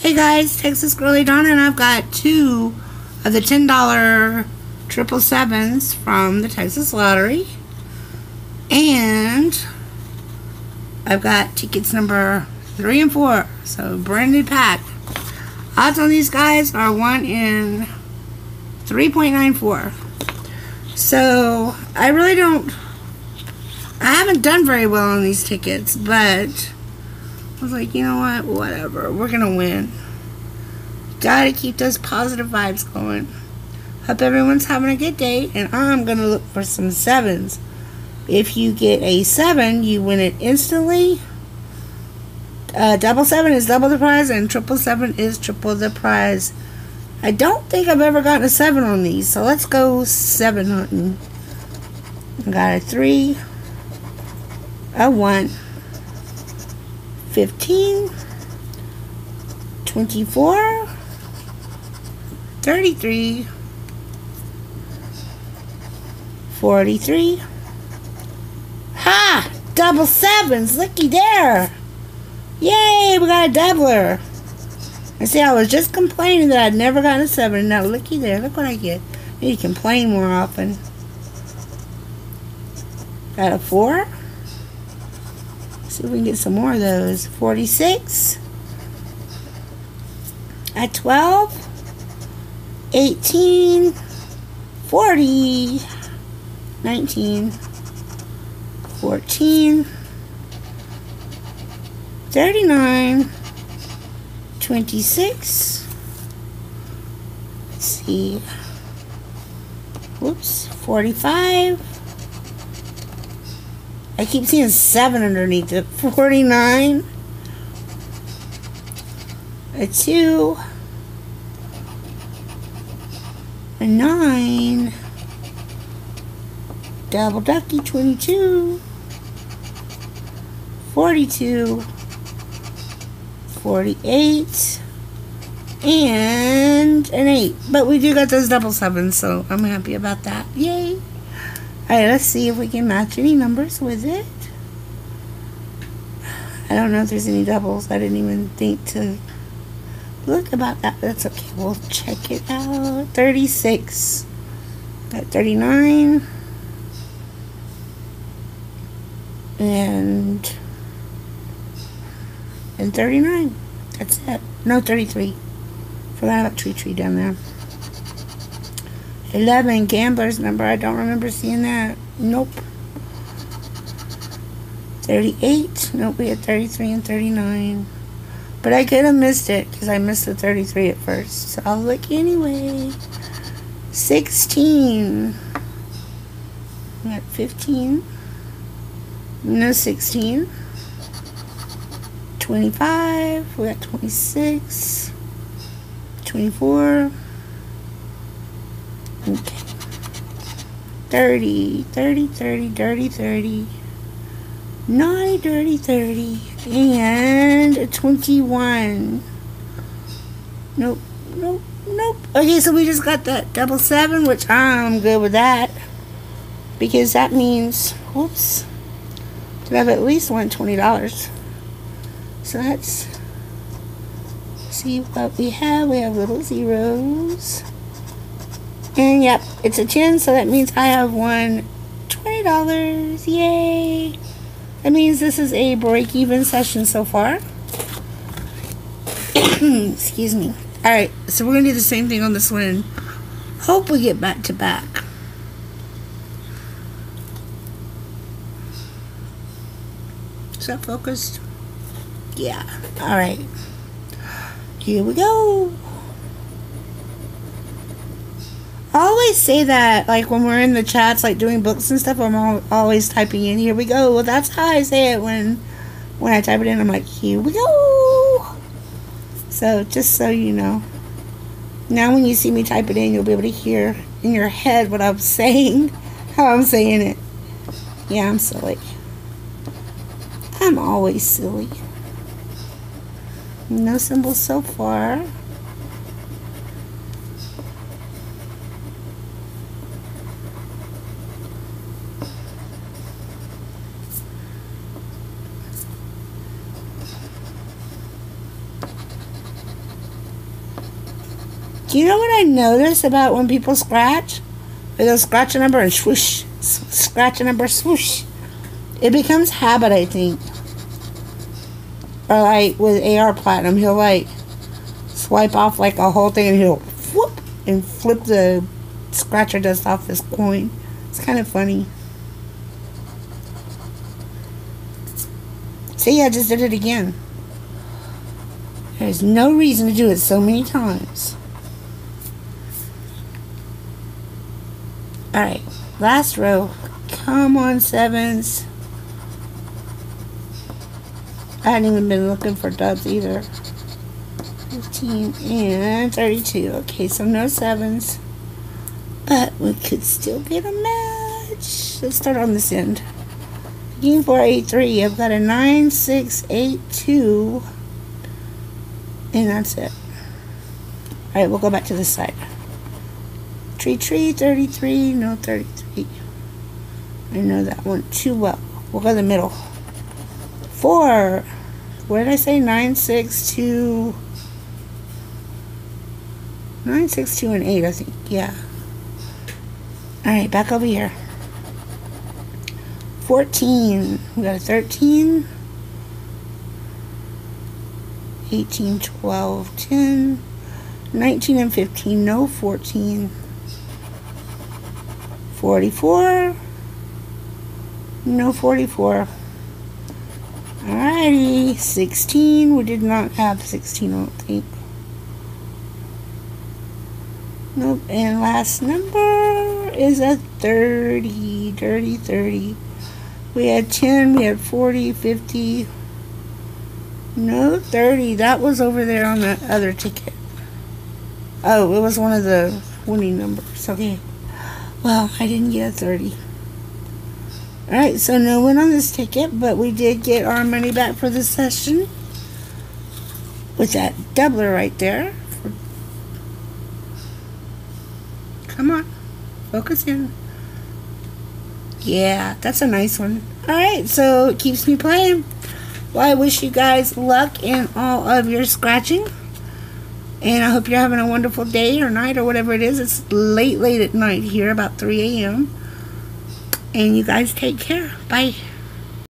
Hey guys, Texas Girly Donna, and I've got two of the $10 triple sevens from the Texas Lottery. And I've got tickets number three and four, so brand new pack. Odds on these guys are 1 in 3.94. So, I really don't... I haven't done very well on these tickets, but... I was like, you know what? Whatever. We're going to win. Gotta keep those positive vibes going. Hope everyone's having a good day, and I'm going to look for some sevens. If you get a seven, you win it instantly. Uh, double seven is double the prize, and triple seven is triple the prize. I don't think I've ever gotten a seven on these, so let's go seven hunting. I got a three, a one, 15, 24, 33, 43. Ha! Double sevens! Looky there! Yay! We got a doubler! I see, I was just complaining that I'd never gotten a seven. Now, looky there. Look what I get. To complain more often. Got a four. See if we can get some more of those. 46. At 12. 18. 40. 19. 14. 39. 26. Let's see. Whoops. 45. I keep seeing 7 underneath it. 49. A 2. A 9. Double ducky 22. 42. 48 and an 8 but we do got those double sevens so I'm happy about that yay alright let's see if we can match any numbers with it I don't know if there's any doubles I didn't even think to look about that that's okay we'll check it out 36 got 39 and and 39. That's it. No, 33. Forgot about Tree Tree down there. 11, Gambler's number. I don't remember seeing that. Nope. 38. Nope, we had 33 and 39. But I could have missed it because I missed the 33 at first. So I'll look anyway. 16. We got 15. No, 16. 25, we got 26, 24, okay, 30, 30, 30, dirty 30, naughty dirty 30, and 21. Nope, nope, nope. Okay, so we just got that double seven, which I'm good with that. Because that means, whoops, to have at least won $20. So let's see what we have. We have little zeros. And yep, it's a 10, so that means I have won $20. Yay! That means this is a break-even session so far. Excuse me. Alright, so we're going to do the same thing on this one and hope we get back to back. Is that focused? yeah. Alright. Here we go. I always say that, like, when we're in the chats, like, doing books and stuff, I'm always typing in, here we go. Well, that's how I say it when, when I type it in. I'm like, here we go. So, just so you know. Now when you see me type it in, you'll be able to hear in your head what I'm saying, how I'm saying it. Yeah, I'm silly. I'm always silly. No symbols so far. Do you know what I notice about when people scratch? They'll scratch a number and swoosh, scratch a number, swoosh. It becomes habit, I think. Or like with AR Platinum, he'll like swipe off like a whole thing and he'll whoop and flip the scratcher dust off his coin. It's kind of funny. See, I just did it again. There's no reason to do it so many times. Alright, last row. Come on, sevens. I hadn't even been looking for dubs either. 15 and 32. Okay, so no sevens. But we could still get a match. Let's start on this end. Game 483. I've got a 9682. And that's it. Alright, we'll go back to this side. Tree tree 33. No 33. I know that one too well. We'll go to the middle. Four. What did I say? 962. 962 and 8, I think. Yeah. Alright, back over here. 14. We got a 13. 18, 12, 10. 19 and 15. No 14. 44. No 44. Alrighty. 16. We did not have 16, I don't think. Nope. And last number is a 30. Dirty 30. We had 10, we had 40, 50. No, 30. That was over there on the other ticket. Oh, it was one of the winning numbers. Okay. Well, I didn't get a 30. Alright, so no win on this ticket, but we did get our money back for this session. With that doubler right there. Come on. Focus in. Yeah, that's a nice one. Alright, so it keeps me playing. Well, I wish you guys luck in all of your scratching. And I hope you're having a wonderful day or night or whatever it is. It's late, late at night here, about 3 a.m. And you guys take care. Bye.